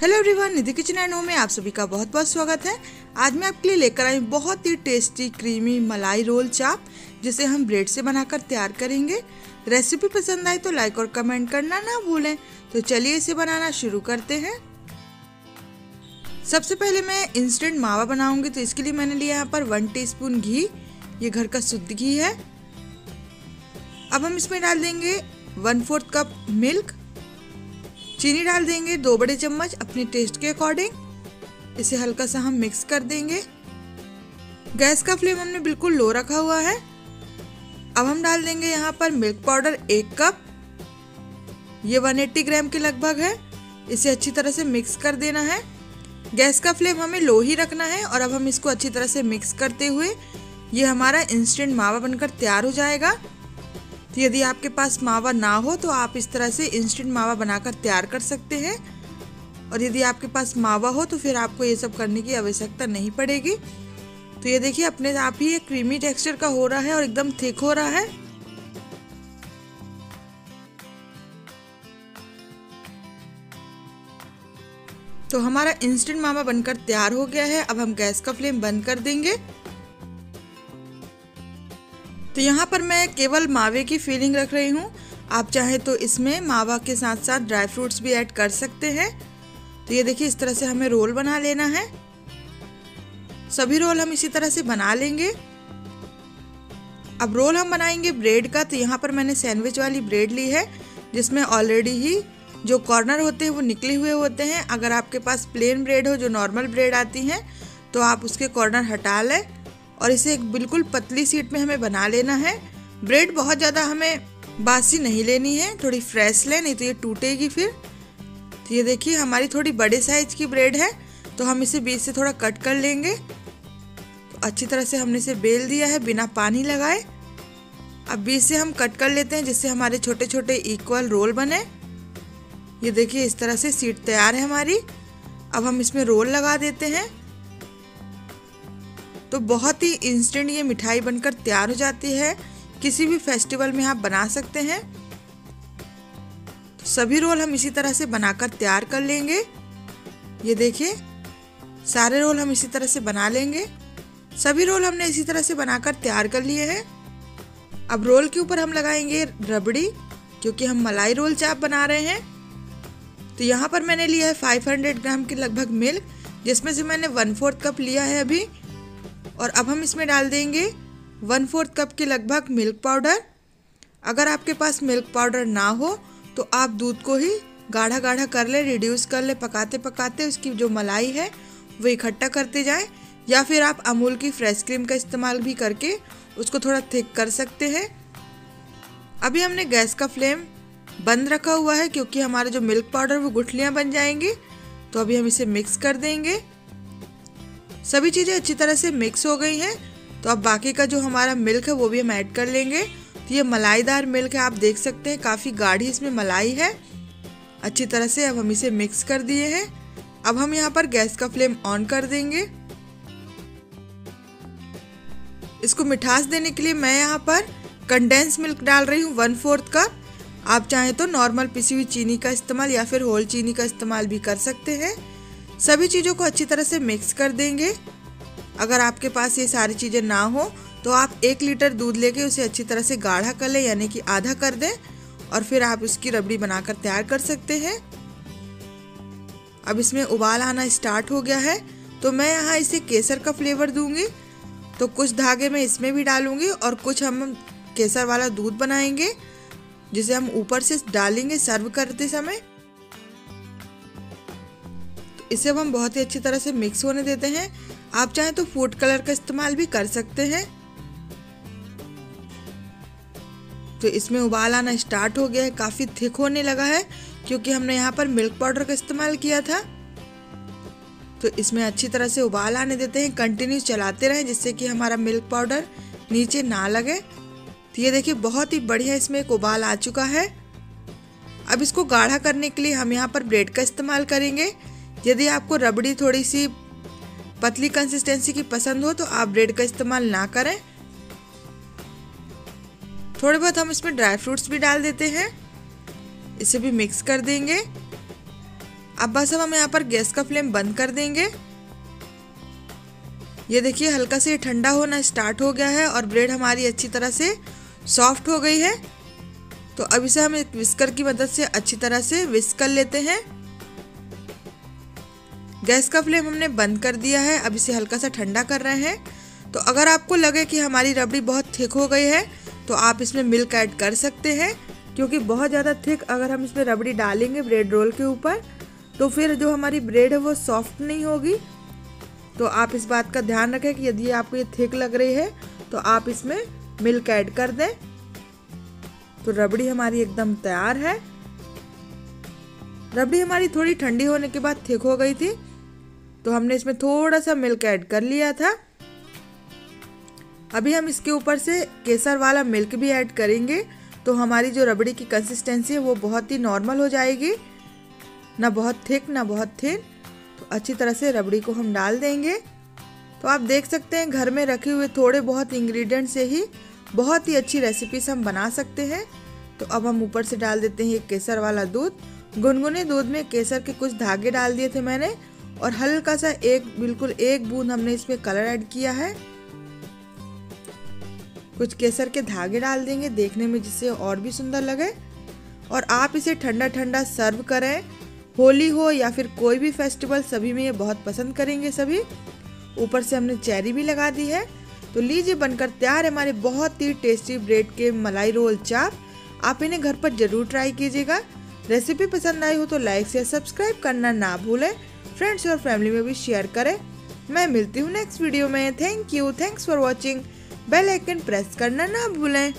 Hello everyone, Nidhi kitchen and home में आप सभी का बहुत बहुत स्वागत है। आज मैं आपके लिए लेकर आई बहुत ही टेस्टी, क्रीमी मलाई रोल चाप, जिसे हम ब्रेड से बनाकर तैयार करेंगे। रेसिपी पसंद आई तो लाइक और कमेंट करना ना भूलें। तो चलिए इसे बनाना शुरू करते हैं। सबसे पहले मैं इंस्टेंट मावा बनाऊँगी तो इसके लिए मैंने लिया यहाँ पर वन टी घी। ये घर का शुद्ध घी है। अब हम इसमें डाल देंगे वन फोर्थ कप मिल्क चीनी डाल देंगे दो बड़े चम्मच अपने टेस्ट के अकॉर्डिंग इसे हल्का सा हम मिक्स कर देंगे। गैस का फ्लेम हमने बिल्कुल लो रखा हुआ है। अब हम डाल देंगे यहाँ पर मिल्क पाउडर एक कप ये 180 ग्राम के लगभग है। इसे अच्छी तरह से मिक्स कर देना है। गैस का फ्लेम हमें लो ही रखना है और अब हम इसको अच्छी तरह से मिक्स करते हुए ये हमारा इंस्टेंट मावा बनकर तैयार हो जाएगा। तो यदि आपके पास मावा ना हो तो आप इस तरह से इंस्टेंट मावा बनाकर तैयार कर सकते हैं। और यदि आपके पास मावा हो तो फिर आपको ये सब करने की आवश्यकता नहीं पड़ेगी। तो ये देखिए, अपने आप ही ये क्रीमी टेक्सचर का हो रहा है और एकदम थिक हो रहा है। तो हमारा इंस्टेंट मावा बनकर तैयार हो गया है। अब हम गैस का फ्लेम बंद कर देंगे। तो यहाँ पर मैं केवल मावे की फीलिंग रख रही हूँ। आप चाहे तो इसमें मावा के साथ साथ ड्राई फ्रूट्स भी ऐड कर सकते हैं। तो ये देखिए, इस तरह से हमें रोल बना लेना है। सभी रोल हम इसी तरह से बना लेंगे। अब रोल हम बनाएँगे ब्रेड का। तो यहाँ पर मैंने सैंडविच वाली ब्रेड ली है, जिसमें ऑलरेडी ही जो कॉर्नर होते हैं, वो निकले हुए होते हैं। अगर आपके पास प्लेन ब्रेड हो, जो नॉर्मल ब्रेड आती हैं तो आप उसके कॉर्नर हटा लें। और इसे एक बिल्कुल पतली सीट में हमें बना लेना है। ब्रेड बहुत ज़्यादा हमें बासी नहीं लेनी है, थोड़ी फ्रेश लें, नहीं तो ये टूटेगी फिर। तो ये देखिए, हमारी थोड़ी बड़े साइज़ की ब्रेड है तो हम इसे बीच से थोड़ा कट कर लेंगे। तो अच्छी तरह से हमने इसे बेल दिया है, बिना पानी लगाए। अब बीच से हम कट कर लेते हैं, जिससे हमारे छोटे छोटे इक्वल रोल बने। ये देखिए, इस तरह से सीट तैयार है हमारी। अब हम इसमें रोल लगा देते हैं। तो बहुत ही इंस्टेंट ये मिठाई बनकर तैयार हो जाती है। किसी भी फेस्टिवल में आप बना सकते हैं। तो सभी रोल हम इसी तरह से बनाकर तैयार कर लेंगे। ये देखिए, सारे रोल हम इसी तरह से बना लेंगे। सभी रोल हमने इसी तरह से बनाकर तैयार कर लिए हैं। अब रोल के ऊपर हम लगाएँगे रबड़ी, क्योंकि हम मलाई रोल चाप बना रहे हैं। तो यहाँ पर मैंने लिया है 500 ग्राम के लगभग मिल्क जिसमें से मैंने वन फोर्थ कप लिया है अभी। और अब हम इसमें डाल देंगे वन फोर्थ कप के लगभग मिल्क पाउडर। अगर आपके पास मिल्क पाउडर ना हो तो आप दूध को ही गाढ़ा गाढ़ा कर ले रिड्यूस कर ले पकाते पकाते उसकी जो मलाई है, वो इकट्ठा करते जाएँ। या फिर आप अमूल की फ्रेश क्रीम का इस्तेमाल भी करके उसको थोड़ा थिक कर सकते हैं। अभी हमने गैस का फ्लेम बंद रखा हुआ है, क्योंकि हमारा जो मिल्क पाउडर, वो गुठलियाँ बन जाएँगी। तो अभी हम इसे मिक्स कर देंगे। सभी चीज़ें अच्छी तरह से मिक्स हो गई हैं। तो अब बाकी का जो हमारा मिल्क है, वो भी हम ऐड कर लेंगे। तो ये मलाईदार मिल्क है, आप देख सकते हैं, काफ़ी गाढ़ी इसमें मलाई है। अच्छी तरह से अब हम इसे मिक्स कर दिए हैं। अब हम यहाँ पर गैस का फ्लेम ऑन कर देंगे। इसको मिठास देने के लिए मैं यहाँ पर कंडेंस मिल्क डाल रही हूँ वन फोर्थ कप आप चाहें तो नॉर्मल पिसी हुई चीनी का इस्तेमाल या फिर होल चीनी का इस्तेमाल भी कर सकते हैं। सभी चीज़ों को अच्छी तरह से मिक्स कर देंगे। अगर आपके पास ये सारी चीज़ें ना हो तो आप एक लीटर दूध लेके उसे अच्छी तरह से गाढ़ा कर लें, यानी कि आधा कर दें, और फिर आप उसकी रबड़ी बनाकर तैयार कर सकते हैं। अब इसमें उबाल आना स्टार्ट हो गया है तो मैं यहाँ इसे केसर का फ्लेवर दूँगी। तो कुछ धागे में इसमें भी डालूँगी, और कुछ हम केसर वाला दूध बनाएँगे, जिसे हम ऊपर से डालेंगे सर्व करते समय। इसे अब हम बहुत ही अच्छी तरह से मिक्स होने देते हैं। आप चाहें तो फ़ूड कलर का इस्तेमाल भी कर सकते हैं। तो इसमें उबाल आना स्टार्ट हो गया है। काफ़ी थिक होने लगा है, क्योंकि हमने यहाँ पर मिल्क पाउडर का इस्तेमाल किया था। तो इसमें अच्छी तरह से उबाल आने देते हैं। कंटिन्यू चलाते रहें जिससे कि हमारा मिल्क पाउडर नीचे ना लगे। तो ये देखिए, बहुत ही बढ़िया इसमें एक उबाल आ चुका है। अब इसको गाढ़ा करने के लिए हम यहाँ पर ब्रेड का इस्तेमाल करेंगे। यदि आपको रबड़ी थोड़ी सी पतली कंसिस्टेंसी की पसंद हो तो आप ब्रेड का इस्तेमाल ना करें। थोड़े बहुत हम इसमें ड्राई फ्रूट्स भी डाल देते हैं। इसे भी मिक्स कर देंगे। अब बस हम यहाँ पर गैस का फ्लेम बंद कर देंगे। ये देखिए, हल्का से ठंडा होना स्टार्ट हो गया है और ब्रेड हमारी अच्छी तरह से सॉफ्ट हो गई है। तो अब इसे हम एक विस्कर की मदद से अच्छी तरह से विस्क कर लेते हैं। गैस का फ्लेम हमने बंद कर दिया है, अब इसे हल्का सा ठंडा कर रहे हैं। तो अगर आपको लगे कि हमारी रबड़ी बहुत थिक हो गई है तो आप इसमें मिल्क ऐड कर सकते हैं, क्योंकि बहुत ज़्यादा थिक अगर हम इसमें रबड़ी डालेंगे ब्रेड रोल के ऊपर तो फिर जो हमारी ब्रेड है वो सॉफ्ट नहीं होगी। तो आप इस बात का ध्यान रखें कि यदि आपको ये थिक लग रही है तो आप इसमें मिल्क ऐड कर दें। तो रबड़ी हमारी एकदम तैयार है। रबड़ी हमारी थोड़ी ठंडी होने के बाद थिक हो गई थी तो हमने इसमें थोड़ा सा मिल्क ऐड कर लिया था। अभी हम इसके ऊपर से केसर वाला मिल्क भी ऐड करेंगे। तो हमारी जो रबड़ी की कंसिस्टेंसी है, वो बहुत ही नॉर्मल हो जाएगी। ना बहुत थिक ना बहुत थिन तो अच्छी तरह से रबड़ी को हम डाल देंगे। तो आप देख सकते हैं, घर में रखे हुए थोड़े बहुत इंग्रेडिएंट से ही बहुत ही अच्छी रेसिपीज़ हम बना सकते हैं। तो अब हम ऊपर से डाल देते हैं केसर वाला दूध। गुनगुने दूध में केसर के कुछ धागे डाल दिए थे मैंने। और हल्का सा एक, बिल्कुल एक बूंद हमने इसमें कलर ऐड किया है। कुछ केसर के धागे डाल देंगे, देखने में जिससे और भी सुंदर लगे। और आप इसे ठंडा ठंडा सर्व करें, होली हो या फिर कोई भी फेस्टिवल सभी में ये बहुत पसंद करेंगे सभी। ऊपर से हमने चेरी भी लगा दी है। तो लीजिए बनकर तैयार है हमारे बहुत ही टेस्टी ब्रेड के मलाई रोल चाप। आप इन्हें घर पर ज़रूर ट्राई कीजिएगा। रेसिपी पसंद आई हो तो लाइक से सब्सक्राइब करना ना भूलें। फ्रेंड्स और फैमिली में भी शेयर करें। मैं मिलती हूँ नेक्स्ट वीडियो में। Thank you thanks for watching bell icon press करना ना भूलें।